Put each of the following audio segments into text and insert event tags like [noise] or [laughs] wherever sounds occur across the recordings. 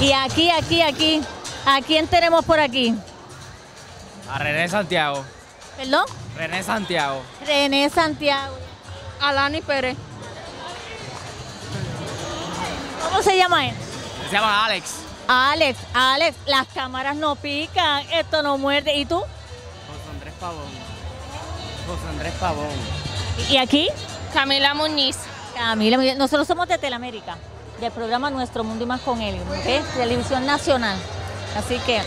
Y aquí, aquí, aquí. ¿A quién tenemos por aquí? A René Santiago. ¿Perdón? René Santiago. René Santiago. Alani Pérez. ¿Cómo se llama él? Se llama Alex. Alex, Alex, las cámaras no pican, esto no muerde. ¿Y tú? José Andrés Pavón. José Andrés Pavón. ¿Y aquí? Camila Muñiz. Camila, mira, nosotros somos de Telamérica, del programa Nuestro Mundo y Más con él, ¿ok? Televisión Nacional. Así que,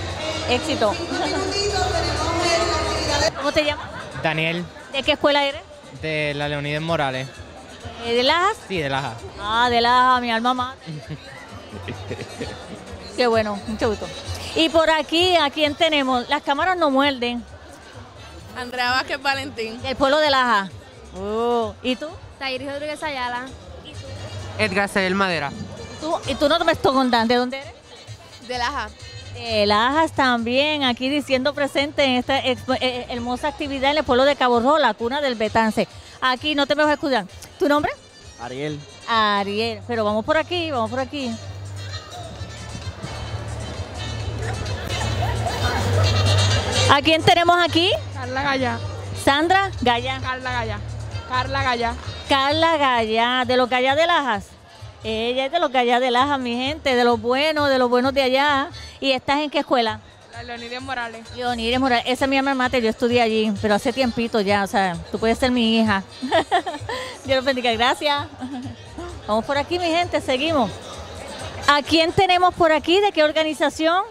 éxito. [laughs] ¿Cómo te llamas? Daniel, ¿De qué escuela eres? de la Leonides Morales. Eh, ¿De Lajas? Sí, de Laja. Ah, de Lajas, mi alma mater. [laughs] Qué bueno, mucho gusto. Y por aquí, ¿a quién tenemos? Las cámaras no muerden. Andrea Vázquez Valentín. Del pueblo de Lajas. Oh, ¿Y tú? Tairis Rodríguez Ayala. Edgar Cedel Madera. ¿Tú? ¿Y tú no me estás contando? ¿De dónde eres? De Laja. De Lajas también, aquí diciendo presente en esta expo- eh, eh, hermosa actividad en el pueblo de Cabo Rojo, la cuna del Betance. Aquí, no te me vas a escuchar. ¿Tu nombre? Ariel. Ariel. Pero vamos por aquí, vamos por aquí. ¿A quién tenemos aquí? Carla Gaya. Sandra Gaya. Carla Gaya. Carla Gaya. Carla Gaya, de los Gaya de Lajas. Ella es de los Gaya de Lajas, mi gente, de los buenos, de los buenos de allá. ¿Y estás en qué escuela? La Leonides Morales. Leonides Morales, esa es mi alma mater, yo estudié allí, pero hace tiempito ya, o sea, tú puedes ser mi hija. [laughs] Dios los bendiga, gracias. Vamos por aquí, mi gente, seguimos. ¿A quién tenemos por aquí? ¿De qué organización?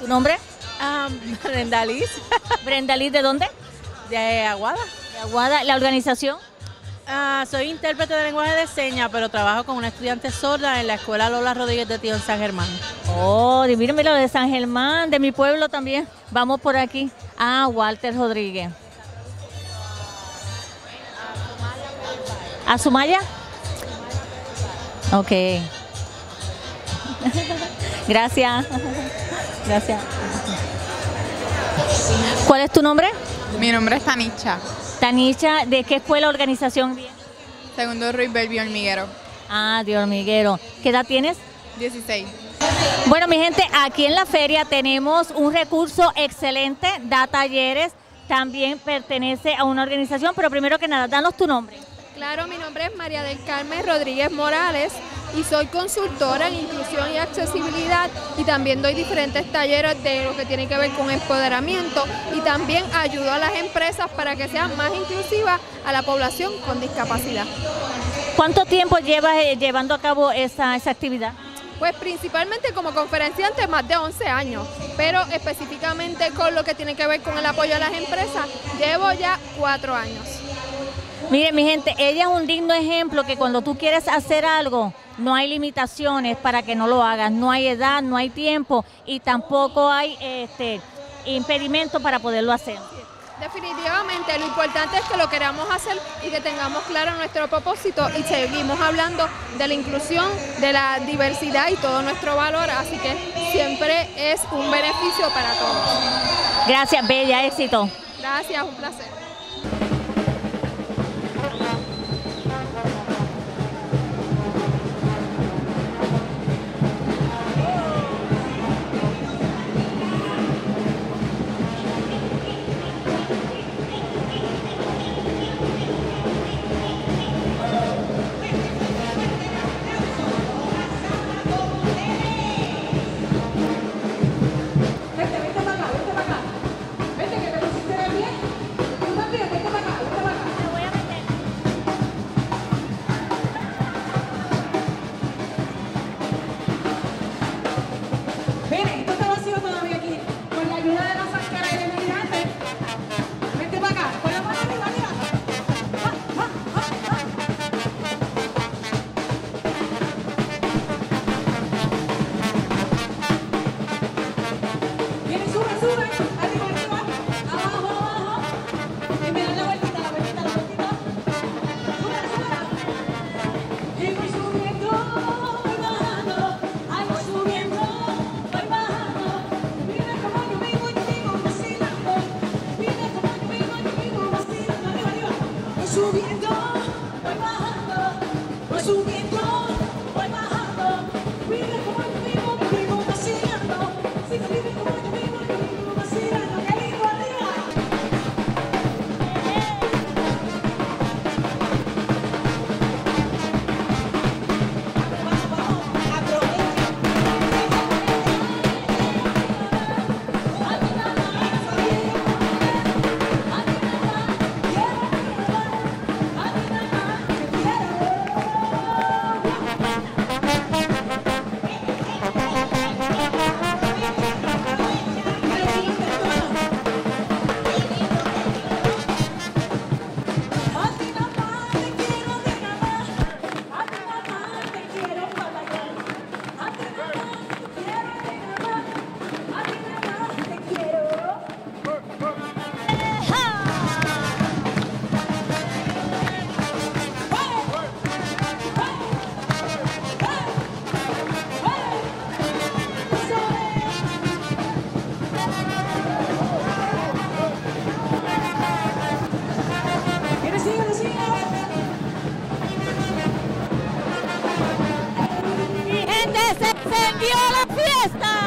¿Tu nombre? [laughs] Brenda Liz. [laughs] Brenda Liz, ¿de dónde? De Aguada. De Aguada, ¿la organización? Ah, soy intérprete de lenguaje de señas, pero trabajo con una estudiante sorda en la escuela Lola Rodríguez de Tío en San Germán. Oh, miren, mira, lo de San Germán, de mi pueblo también. Vamos por aquí. Ah, Walter Rodríguez. ¿A Sumaya? Ok. [laughs] Gracias. Gracias. ¿Cuál es tu nombre? Mi nombre es Tanicha, Tanicha, ¿de qué escuela organización segundo Ruiz Belvi Hormiguero, Ah, de hormiguero. ¿Qué edad tienes? 16. Bueno, mi gente, aquí en la feria tenemos un recurso excelente, da talleres, también pertenece a una organización, pero primero que nada, danos tu nombre. Claro, mi nombre es María del Carmen Rodríguez Morales y soy consultora en inclusión y accesibilidad y también doy diferentes talleres de lo que tiene que ver con empoderamiento y también ayudo a las empresas para que sean más inclusivas a la población con discapacidad. ¿Cuánto tiempo llevas eh, llevando a cabo esa, esa actividad? Pues principalmente como conferenciante más de 11 años, pero específicamente con lo que tiene que ver con el apoyo a las empresas llevo ya cuatro años. Mire, mi gente, ella es un digno ejemplo que cuando tú quieres hacer algo, no hay limitaciones para que no lo hagas, no hay edad, no hay tiempo y tampoco hay este impedimento para poderlo hacer. Definitivamente, lo importante es que lo queramos hacer y que tengamos claro nuestro propósito y seguimos hablando de la inclusión, de la diversidad y todo nuestro valor, así que siempre es un beneficio para todos. Gracias, Bella, éxito. Gracias, un placer. fiesta!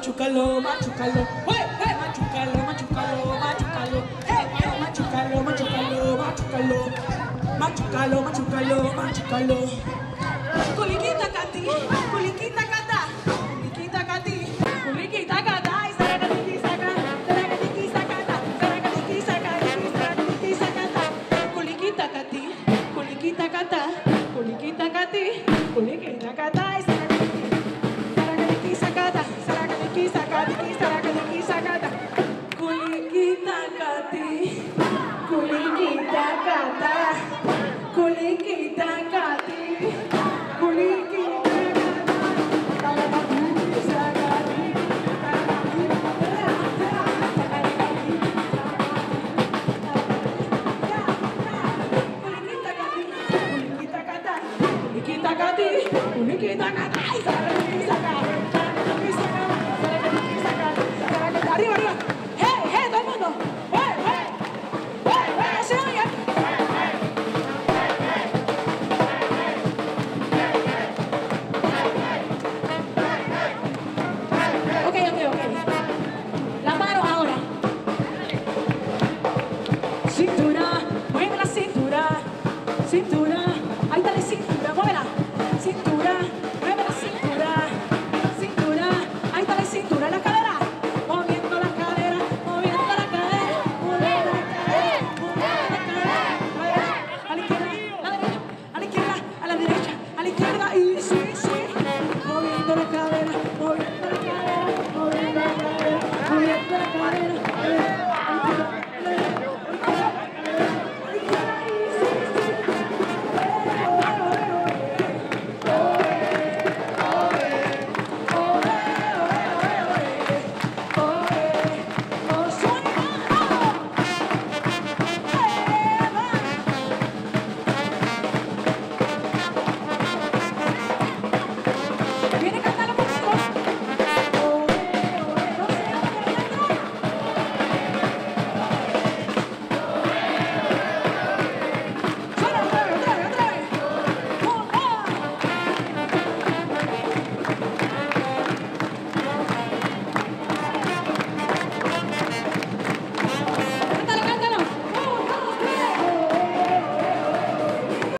machucalo, machucalo, hey, hey, machucalo, machucalo, machucalo, hey, hey, machucalo, machucalo, machucalo, machucalo, machucalo, machucalo. Coliquita, Katy. iban a